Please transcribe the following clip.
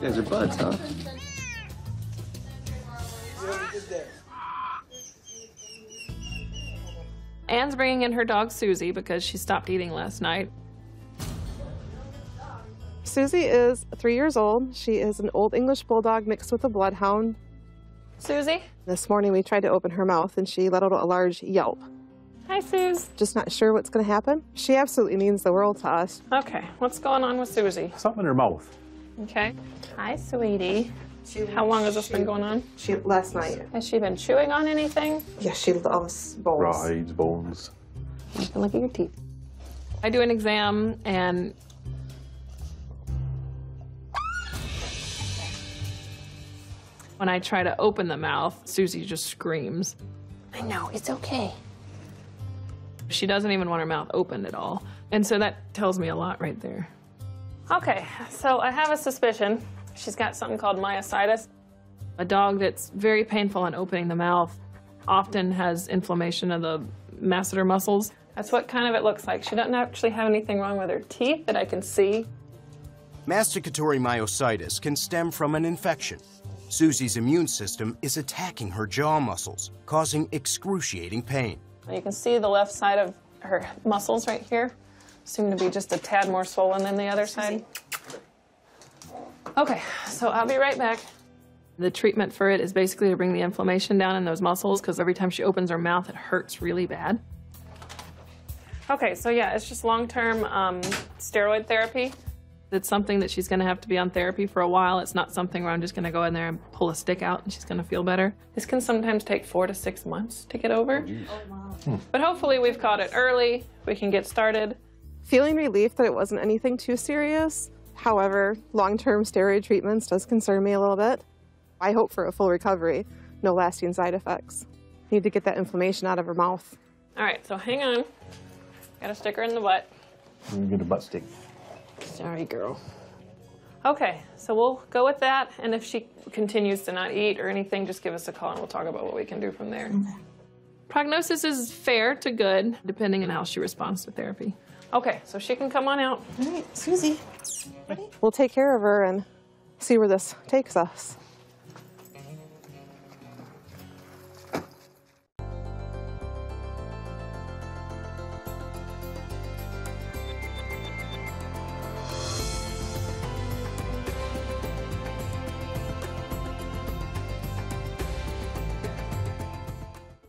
You guys are buds, huh? Anne's bringing in her dog Suzie because she stopped eating last night. Suzie is three years old. She is an old English bulldog mixed with a bloodhound. Suzie? This morning we tried to open her mouth and she let out a large yelp. Hi, Suze. Just not sure what's going to happen. She absolutely means the world to us. Okay, what's going on with Suzie? Something in her mouth. Okay. Hi, sweetie. How long has this been going on? She last night. Has she been chewing on anything? Yeah, she loves bowls. Rides, bones. You can look at your teeth. I do an exam and when I try to open the mouth, Suzie just screams. I know, it's okay. She doesn't even want her mouth opened at all. And so that tells me a lot right there. Okay, so I have a suspicion. She's got something called myositis. A dog that's very painful in opening the mouth often has inflammation of the masseter muscles. That's what kind of it looks like. She doesn't actually have anything wrong with her teeth that I can see. Masticatory myositis can stem from an infection. Suzie's immune system is attacking her jaw muscles, causing excruciating pain. You can see the left side of her muscles right here seem to be just a tad more swollen than the other side. Okay, so I'll be right back. The treatment for it is basically to bring the inflammation down in those muscles because every time she opens her mouth, it hurts really bad. Okay, so yeah, it's just long-term um, steroid therapy. It's something that she's going to have to be on therapy for a while. It's not something where I'm just going to go in there and pull a stick out and she's going to feel better. This can sometimes take four to six months to get over. But hopefully we've caught it early. We can get started. Feeling relief that it wasn't anything too serious. However, long-term steroid treatments does concern me a little bit. I hope for a full recovery, no lasting side effects. Need to get that inflammation out of her mouth. All right, so hang on. Got a sticker in the butt. You get a butt stick. Sorry, girl. Okay, so we'll go with that. And if she continues to not eat or anything, just give us a call and we'll talk about what we can do from there. Prognosis is fair to good, depending on how she responds to therapy. Okay, so she can come on out. All right, Suzie. We'll take care of her and see where this takes us.